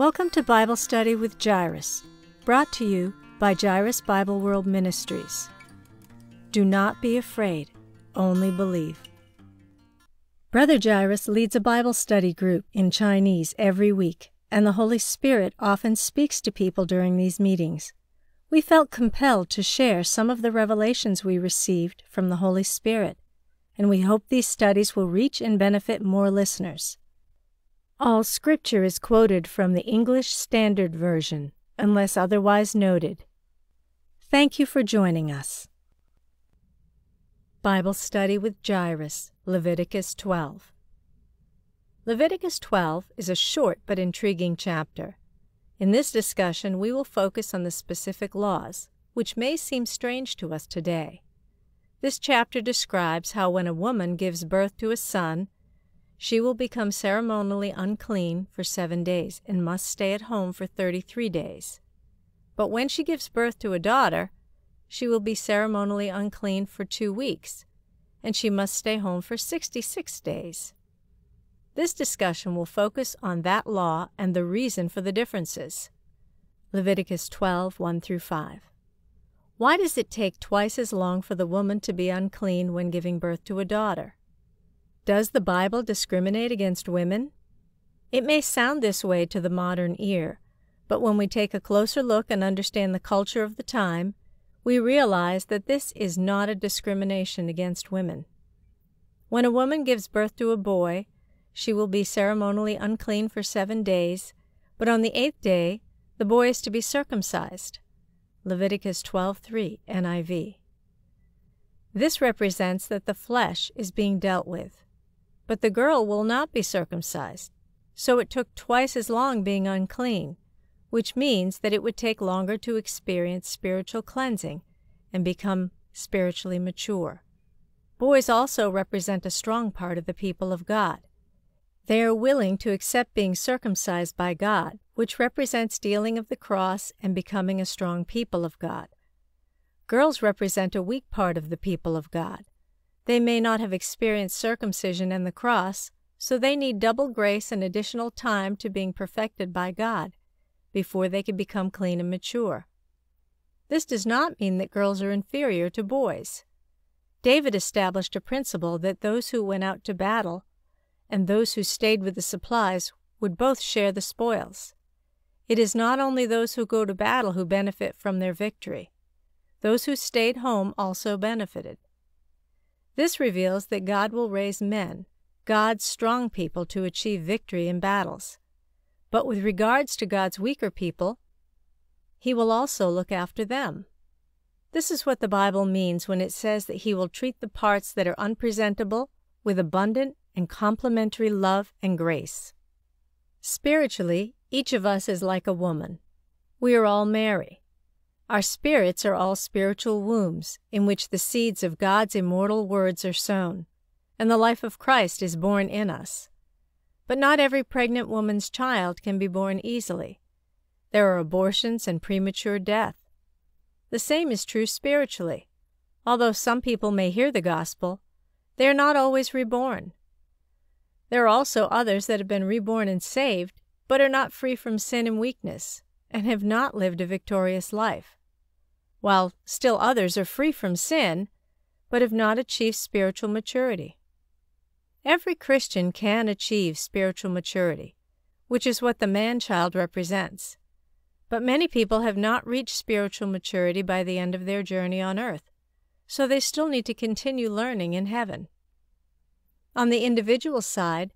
Welcome to Bible Study with Jairus, brought to you by Jairus Bible World Ministries. Do not be afraid, only believe. Brother Jairus leads a Bible study group in Chinese every week, and the Holy Spirit often speaks to people during these meetings. We felt compelled to share some of the revelations we received from the Holy Spirit, and we hope these studies will reach and benefit more listeners. All scripture is quoted from the English Standard Version, unless otherwise noted. Thank you for joining us. Bible Study with Jairus, Leviticus 12. Leviticus 12 is a short but intriguing chapter. In this discussion, we will focus on the specific laws, which may seem strange to us today. This chapter describes how when a woman gives birth to a son, she will become ceremonially unclean for seven days and must stay at home for 33 days. But when she gives birth to a daughter, she will be ceremonially unclean for two weeks, and she must stay home for 66 days. This discussion will focus on that law and the reason for the differences. Leviticus 12 1 through 5. Why does it take twice as long for the woman to be unclean when giving birth to a daughter? Does the Bible discriminate against women? It may sound this way to the modern ear, but when we take a closer look and understand the culture of the time, we realize that this is not a discrimination against women. When a woman gives birth to a boy, she will be ceremonially unclean for seven days, but on the eighth day the boy is to be circumcised. Leviticus 12:3 NIV. This represents that the flesh is being dealt with. But the girl will not be circumcised. So it took twice as long being unclean, which means that it would take longer to experience spiritual cleansing and become spiritually mature. Boys also represent a strong part of the people of God. They are willing to accept being circumcised by God, which represents dealing of the cross and becoming a strong people of God. Girls represent a weak part of the people of God. They may not have experienced circumcision and the cross, so they need double grace and additional time to being perfected by God before they can become clean and mature. This does not mean that girls are inferior to boys. David established a principle that those who went out to battle and those who stayed with the supplies would both share the spoils. It is not only those who go to battle who benefit from their victory. Those who stayed home also benefited. This reveals that God will raise men, God's strong people, to achieve victory in battles. But with regards to God's weaker people, He will also look after them. This is what the Bible means when it says that He will treat the parts that are unpresentable with abundant and complementary love and grace. Spiritually, each of us is like a woman. We are all Mary. Our spirits are all spiritual wombs in which the seeds of God's immortal words are sown, and the life of Christ is born in us. But not every pregnant woman's child can be born easily. There are abortions and premature death. The same is true spiritually. Although some people may hear the gospel, they are not always reborn. There are also others that have been reborn and saved, but are not free from sin and weakness, and have not lived a victorious life while still others are free from sin, but have not achieved spiritual maturity. Every Christian can achieve spiritual maturity, which is what the man child represents. But many people have not reached spiritual maturity by the end of their journey on earth, so they still need to continue learning in heaven. On the individual side,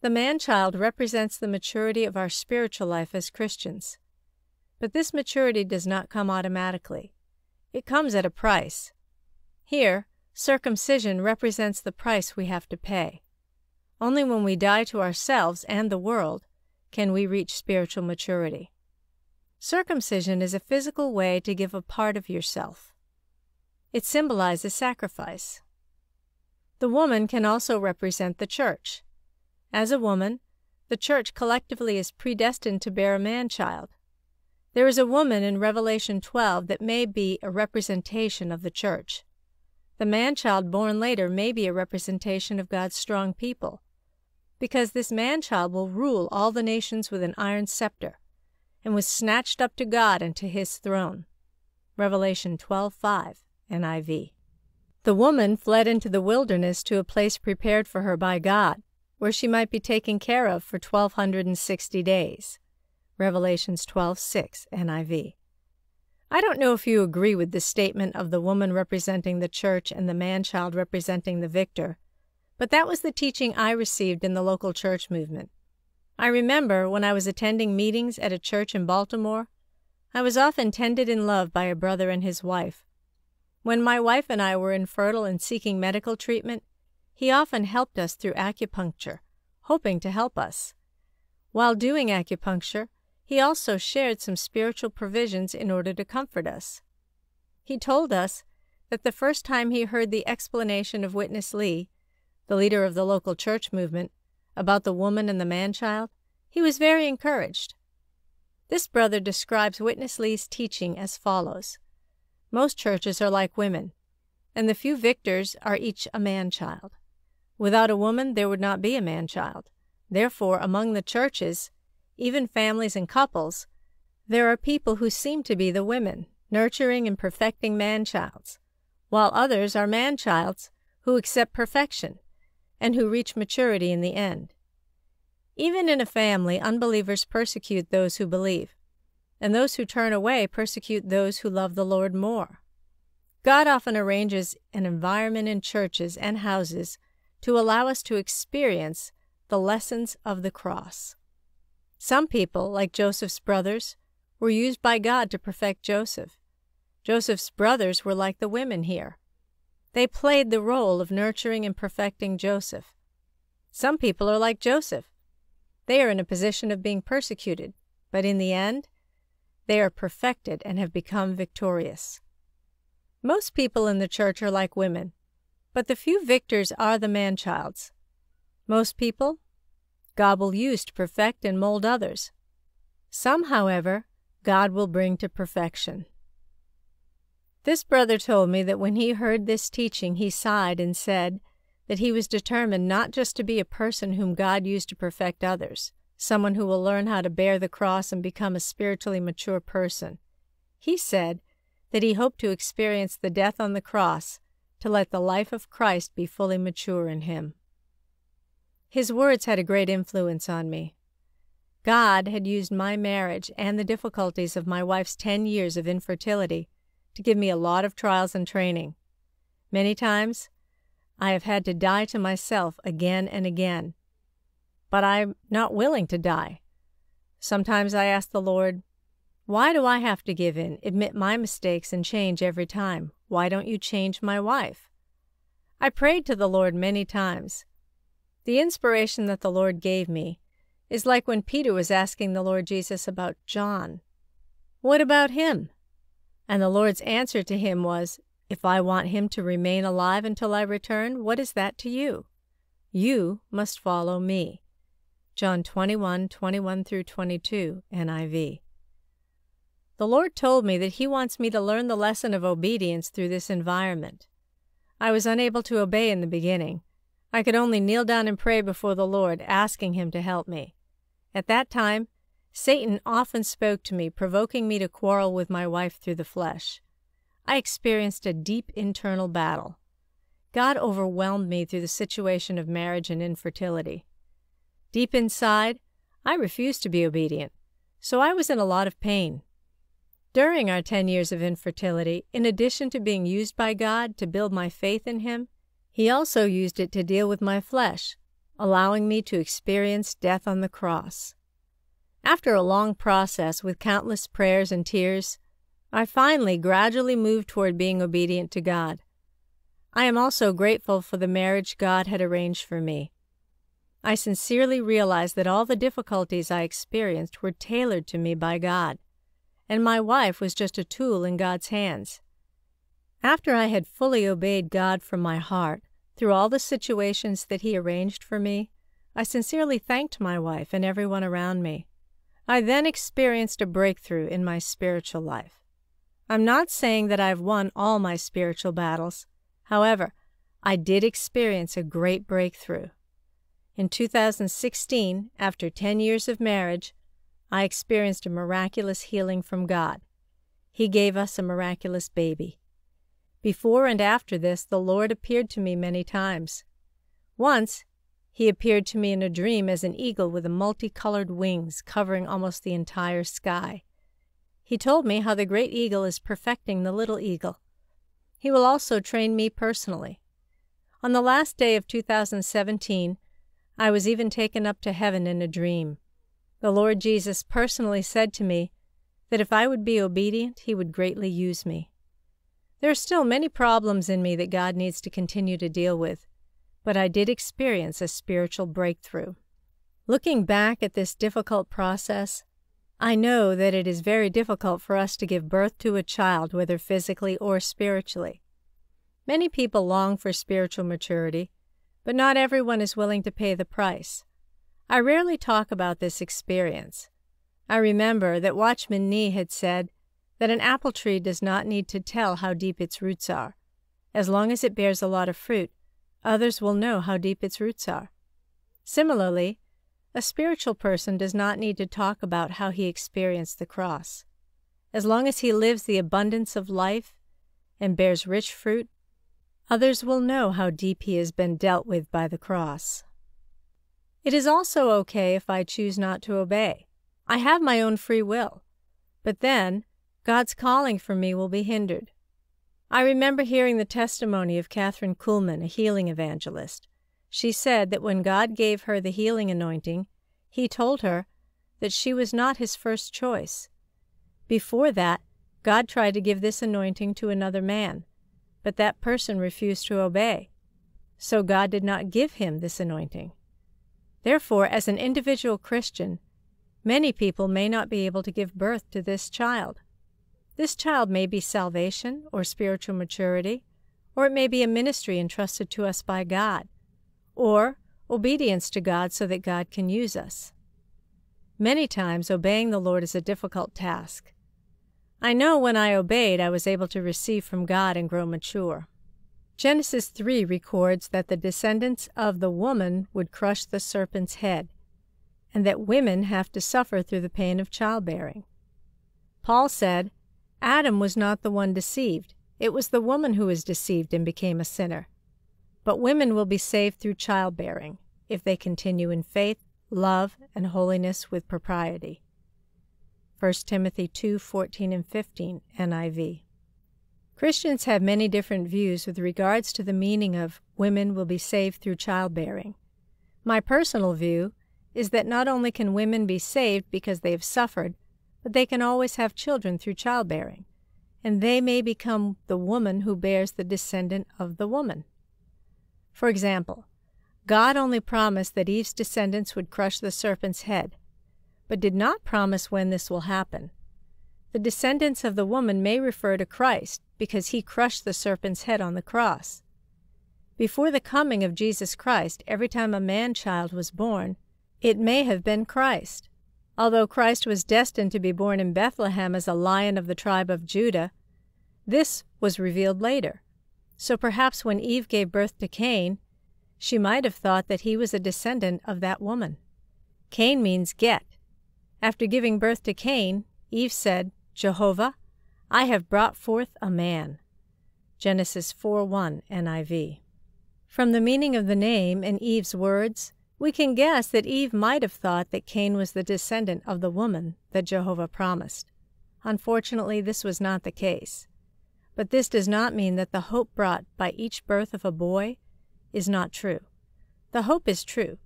the man child represents the maturity of our spiritual life as Christians. But this maturity does not come automatically. It comes at a price. Here, circumcision represents the price we have to pay. Only when we die to ourselves and the world can we reach spiritual maturity. Circumcision is a physical way to give a part of yourself. It symbolizes sacrifice. The woman can also represent the church. As a woman, the church collectively is predestined to bear a man child, there is a woman in Revelation 12 that may be a representation of the church. The man child born later may be a representation of God's strong people, because this man child will rule all the nations with an iron scepter. and was snatched up to God and to his throne. Revelation 12:5 NIV. The woman fled into the wilderness to a place prepared for her by God, where she might be taken care of for 1260 days. Revelations 12:6 NIV. I don't know if you agree with this statement of the woman representing the church and the man child representing the victor, but that was the teaching I received in the local church movement. I remember when I was attending meetings at a church in Baltimore, I was often tended in love by a brother and his wife. When my wife and I were infertile and seeking medical treatment, he often helped us through acupuncture, hoping to help us. While doing acupuncture, he also shared some spiritual provisions in order to comfort us. He told us that the first time he heard the explanation of Witness Lee, the leader of the local church movement, about the woman and the man child, he was very encouraged. This brother describes Witness Lee's teaching as follows Most churches are like women, and the few victors are each a man child. Without a woman, there would not be a man child. Therefore, among the churches, even families and couples, there are people who seem to be the women, nurturing and perfecting man childs, while others are man childs who accept perfection and who reach maturity in the end. Even in a family, unbelievers persecute those who believe, and those who turn away persecute those who love the Lord more. God often arranges an environment in churches and houses to allow us to experience the lessons of the cross. Some people, like Joseph's brothers, were used by God to perfect Joseph. Joseph's brothers were like the women here. They played the role of nurturing and perfecting Joseph. Some people are like Joseph. They are in a position of being persecuted, but in the end, they are perfected and have become victorious. Most people in the church are like women, but the few victors are the man childs. Most people God will use to perfect and mold others. Some, however, God will bring to perfection. This brother told me that when he heard this teaching, he sighed and said that he was determined not just to be a person whom God used to perfect others, someone who will learn how to bear the cross and become a spiritually mature person. He said that he hoped to experience the death on the cross to let the life of Christ be fully mature in him. His words had a great influence on me. God had used my marriage and the difficulties of my wife's ten years of infertility to give me a lot of trials and training. Many times, I have had to die to myself again and again. But I'm not willing to die. Sometimes I ask the Lord, Why do I have to give in, admit my mistakes, and change every time? Why don't you change my wife? I prayed to the Lord many times. The inspiration that the Lord gave me is like when Peter was asking the Lord Jesus about John. What about him? And the Lord's answer to him was, If I want him to remain alive until I return, what is that to you? You must follow me. John 21, 21 through 22, NIV. The Lord told me that He wants me to learn the lesson of obedience through this environment. I was unable to obey in the beginning, I could only kneel down and pray before the Lord, asking Him to help me. At that time, Satan often spoke to me, provoking me to quarrel with my wife through the flesh. I experienced a deep internal battle. God overwhelmed me through the situation of marriage and infertility. Deep inside, I refused to be obedient, so I was in a lot of pain. During our 10 years of infertility, in addition to being used by God to build my faith in Him, he also used it to deal with my flesh, allowing me to experience death on the cross. After a long process with countless prayers and tears, I finally gradually moved toward being obedient to God. I am also grateful for the marriage God had arranged for me. I sincerely realize that all the difficulties I experienced were tailored to me by God, and my wife was just a tool in God's hands. After I had fully obeyed God from my heart, through all the situations that He arranged for me, I sincerely thanked my wife and everyone around me. I then experienced a breakthrough in my spiritual life. I'm not saying that I've won all my spiritual battles. However, I did experience a great breakthrough. In 2016, after 10 years of marriage, I experienced a miraculous healing from God. He gave us a miraculous baby. Before and after this, the Lord appeared to me many times. Once, he appeared to me in a dream as an eagle with a multicolored wings covering almost the entire sky. He told me how the great eagle is perfecting the little eagle. He will also train me personally. On the last day of 2017, I was even taken up to heaven in a dream. The Lord Jesus personally said to me that if I would be obedient, He would greatly use me. There are still many problems in me that God needs to continue to deal with, but I did experience a spiritual breakthrough. Looking back at this difficult process, I know that it is very difficult for us to give birth to a child, whether physically or spiritually. Many people long for spiritual maturity, but not everyone is willing to pay the price. I rarely talk about this experience. I remember that Watchman Nee had said that an apple tree does not need to tell how deep its roots are. As long as it bears a lot of fruit, others will know how deep its roots are. Similarly, a spiritual person does not need to talk about how he experienced the cross. As long as he lives the abundance of life and bears rich fruit, others will know how deep he has been dealt with by the cross. It is also okay if I choose not to obey. I have my own free will. But then, God's calling for me will be hindered. I remember hearing the testimony of Kathryn Kuhlman, a healing evangelist. She said that when God gave her the healing anointing, He told her that she was not His first choice. Before that, God tried to give this anointing to another man, but that person refused to obey. So God did not give him this anointing. Therefore, as an individual Christian, many people may not be able to give birth to this child. This child may be salvation or spiritual maturity, or it may be a ministry entrusted to us by God, or obedience to God so that God can use us. Many times, obeying the Lord is a difficult task. I know when I obeyed, I was able to receive from God and grow mature. Genesis 3 records that the descendants of the woman would crush the serpent's head, and that women have to suffer through the pain of childbearing. Paul said, Adam was not the one deceived, it was the woman who was deceived and became a sinner. But women will be saved through childbearing, if they continue in faith, love, and holiness with propriety. 1 Timothy 2 14 and 15, NIV. Christians have many different views with regards to the meaning of women will be saved through childbearing. My personal view is that not only can women be saved because they have suffered, but they can always have children through childbearing, and they may become the woman who bears the descendant of the woman. For example, God only promised that Eve's descendants would crush the serpent's head, but did not promise when this will happen. The descendants of the woman may refer to Christ because he crushed the serpent's head on the cross. Before the coming of Jesus Christ, every time a man child was born, it may have been Christ. Although Christ was destined to be born in Bethlehem as a lion of the tribe of Judah, this was revealed later. So perhaps when Eve gave birth to Cain, she might have thought that he was a descendant of that woman. Cain means get. After giving birth to Cain, Eve said, Jehovah, I have brought forth a man. Genesis 4 1 NIV. From the meaning of the name and Eve's words, we can guess that Eve might have thought that Cain was the descendant of the woman that Jehovah promised. Unfortunately, this was not the case. But this does not mean that the hope brought by each birth of a boy is not true. The hope is true.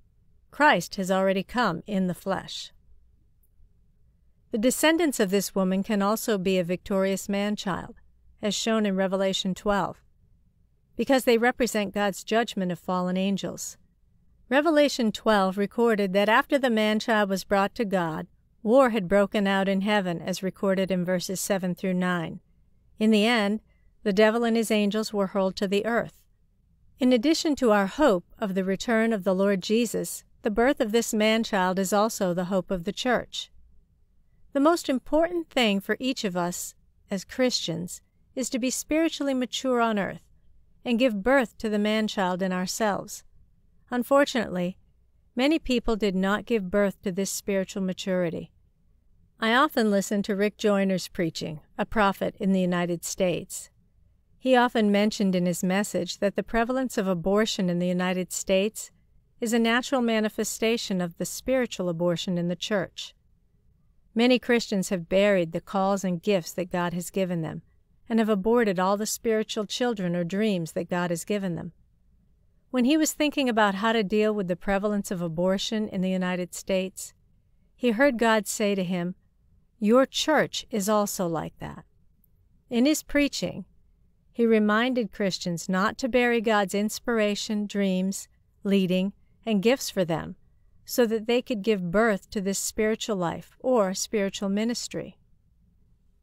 Christ has already come in the flesh. The descendants of this woman can also be a victorious man child, as shown in Revelation 12, because they represent God's judgment of fallen angels. Revelation 12 recorded that after the man child was brought to God, war had broken out in heaven, as recorded in verses 7 through 9. In the end, the devil and his angels were hurled to the earth. In addition to our hope of the return of the Lord Jesus, the birth of this man child is also the hope of the church. The most important thing for each of us as Christians is to be spiritually mature on earth and give birth to the man child in ourselves. Unfortunately, many people did not give birth to this spiritual maturity. I often listen to Rick Joyner's preaching, a prophet in the United States. He often mentioned in his message that the prevalence of abortion in the United States is a natural manifestation of the spiritual abortion in the church. Many Christians have buried the calls and gifts that God has given them, and have aborted all the spiritual children or dreams that God has given them. When he was thinking about how to deal with the prevalence of abortion in the United States, he heard God say to him, your church is also like that. In his preaching, he reminded Christians not to bury God's inspiration, dreams, leading, and gifts for them so that they could give birth to this spiritual life or spiritual ministry.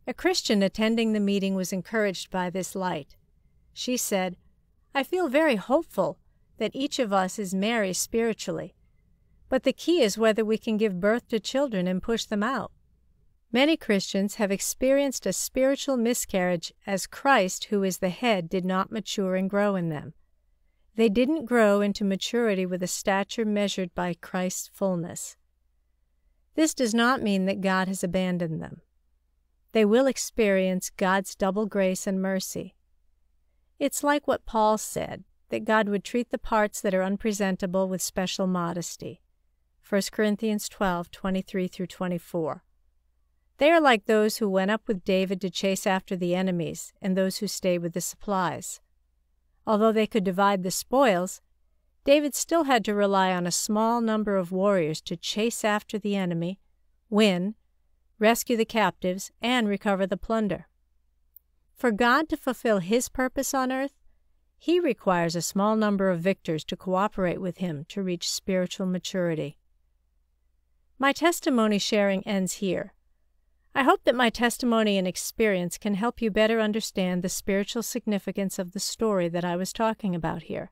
A Christian attending the meeting was encouraged by this light. She said, I feel very hopeful that each of us is married spiritually, but the key is whether we can give birth to children and push them out. Many Christians have experienced a spiritual miscarriage as Christ, who is the head, did not mature and grow in them. They didn't grow into maturity with a stature measured by Christ's fullness. This does not mean that God has abandoned them. They will experience God's double grace and mercy. It's like what Paul said that God would treat the parts that are unpresentable with special modesty. 1 Corinthians 12 23 through 24. They are like those who went up with David to chase after the enemies and those who stayed with the supplies. Although they could divide the spoils, David still had to rely on a small number of warriors to chase after the enemy, win, rescue the captives, and recover the plunder. For God to fulfill His purpose on earth, He requires a small number of victors to cooperate with Him to reach spiritual maturity. My testimony sharing ends here. I hope that my testimony and experience can help you better understand the spiritual significance of the story that I was talking about here.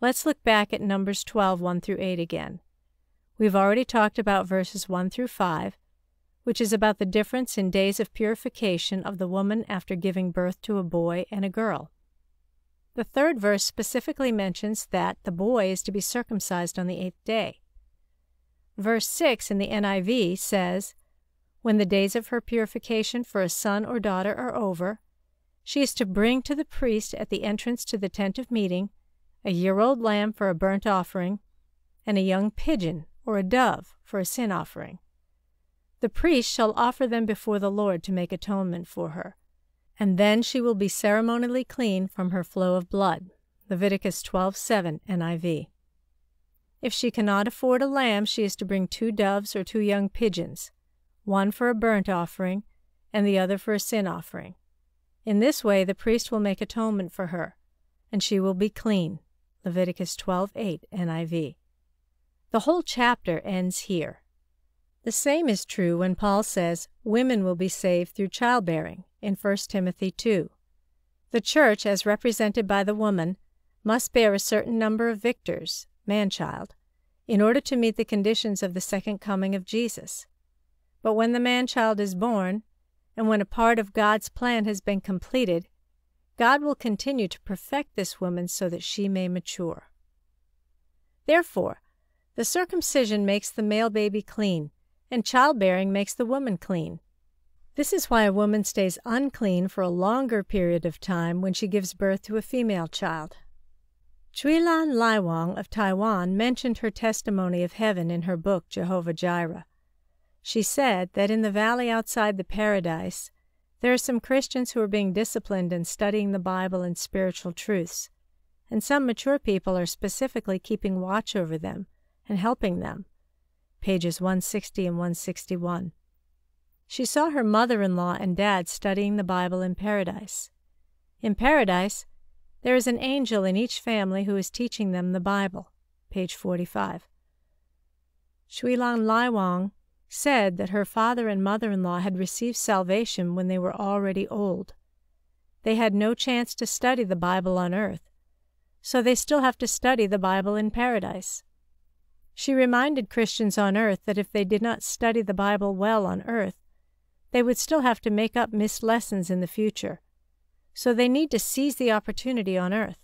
Let's look back at Numbers 12 1 through 8 again. We've already talked about verses 1 through 5, which is about the difference in days of purification of the woman after giving birth to a boy and a girl. The third verse specifically mentions that the boy is to be circumcised on the eighth day. Verse 6 in the NIV says, when the days of her purification for a son or daughter are over, she is to bring to the priest at the entrance to the tent of meeting a year old lamb for a burnt offering, and a young pigeon or a dove for a sin offering. The priest shall offer them before the Lord to make atonement for her, and then she will be ceremonially clean from her flow of blood. Leviticus 12:7 NIV. If she cannot afford a lamb, she is to bring two doves or two young pigeons one for a burnt offering, and the other for a sin offering. In this way the priest will make atonement for her, and she will be clean. Leviticus 12:8 NIV. The whole chapter ends here. The same is true when Paul says women will be saved through childbearing in 1 Timothy 2. The church, as represented by the woman, must bear a certain number of victors, man child, in order to meet the conditions of the second coming of Jesus. But when the man child is born, and when a part of God's plan has been completed, God will continue to perfect this woman so that she may mature. Therefore, the circumcision makes the male baby clean, and childbearing makes the woman clean. This is why a woman stays unclean for a longer period of time when she gives birth to a female child. Chui Chuilan Laiwang of Taiwan mentioned her testimony of heaven in her book Jehovah Jireh. She said that in the valley outside the paradise, there are some Christians who are being disciplined in studying the Bible and spiritual truths, and some mature people are specifically keeping watch over them and helping them. Pages 160 and 161. She saw her mother in law and dad studying the Bible in paradise. In paradise, there is an angel in each family who is teaching them the Bible. Page 45. Shuilang Laiwang said that her father and mother in law had received salvation when they were already old. They had no chance to study the Bible on earth, so they still have to study the Bible in paradise. She reminded Christians on earth that if they did not study the Bible well on earth, they would still have to make up missed lessons in the future, so they need to seize the opportunity on earth.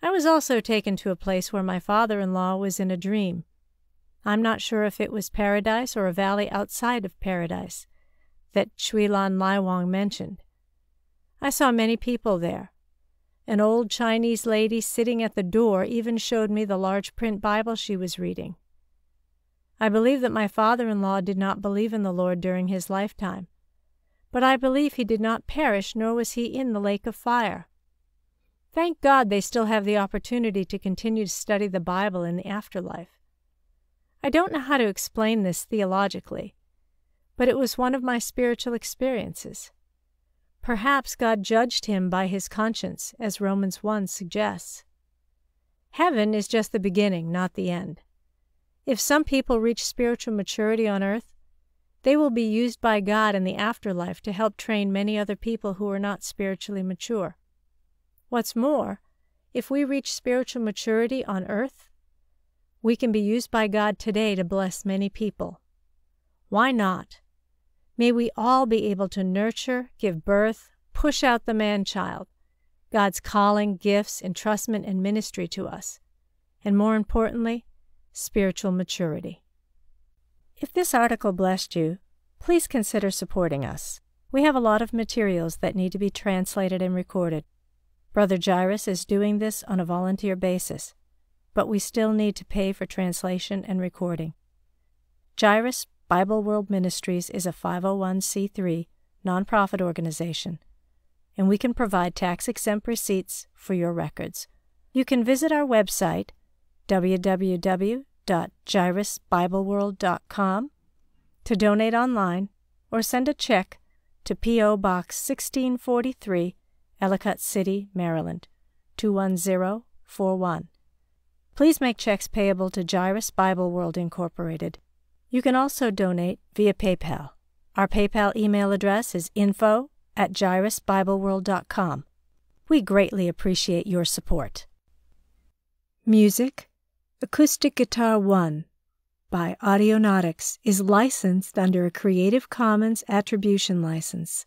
I was also taken to a place where my father in law was in a dream I'm not sure if it was paradise or a valley outside of paradise that Chuilan Laiwang mentioned. I saw many people there. An old Chinese lady sitting at the door even showed me the large print Bible she was reading. I believe that my father in law did not believe in the Lord during his lifetime, but I believe he did not perish, nor was he in the lake of fire. Thank God they still have the opportunity to continue to study the Bible in the afterlife. I don't know how to explain this theologically, but it was one of my spiritual experiences. Perhaps God judged him by his conscience, as Romans 1 suggests. Heaven is just the beginning, not the end. If some people reach spiritual maturity on earth, they will be used by God in the afterlife to help train many other people who are not spiritually mature. What's more, if we reach spiritual maturity on earth, we can be used by God today to bless many people. Why not? May we all be able to nurture, give birth, push out the man child, God's calling, gifts, entrustment, and ministry to us, and more importantly, spiritual maturity. If this article blessed you, please consider supporting us. We have a lot of materials that need to be translated and recorded. Brother Jairus is doing this on a volunteer basis, but we still need to pay for translation and recording. Jairus Bible World Ministries is a 501c3 nonprofit organization, and we can provide tax exempt receipts for your records. You can visit our website, www.jairusbibleworld.com, to donate online or send a check to P.O. Box 1643, Ellicott City, Maryland 21041. Please make checks payable to Jairus Bible World Incorporated. You can also donate via PayPal. Our PayPal email address is info at jairusbibleworld.com. We greatly appreciate your support. Music Acoustic Guitar 1 by Audionautix is licensed under a Creative Commons Attribution License.